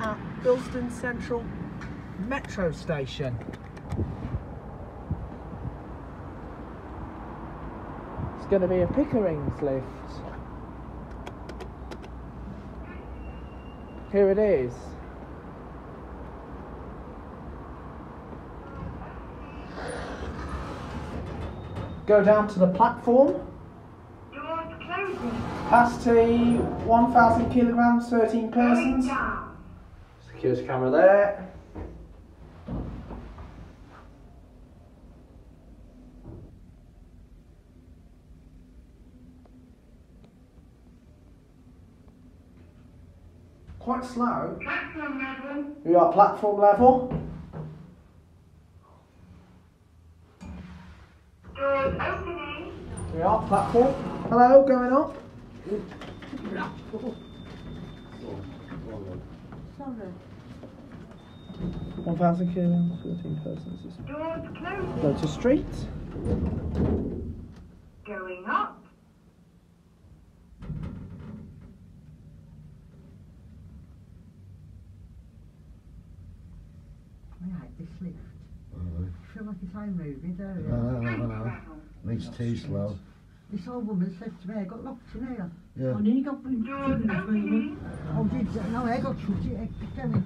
at Bilston Central Metro Station. It's going to be a Pickering's lift. Here it is. Go down to the platform. Capacity 1,000 kilograms, 13 persons. Down. Security camera there. Quite slow. Platform level. We are platform level. Doors opening. We are platform. Hello, going up. One thousand kilograms, thirteen persons. Doors closing. Go to street. Going up. I like this lift. Alright. I feel like it's high moving, don't no. level. Needs too slow. This old woman said to me, I got locked in here. Yeah. I nearly got put in Doors opening. Oh, did you? No, I got shut. It came in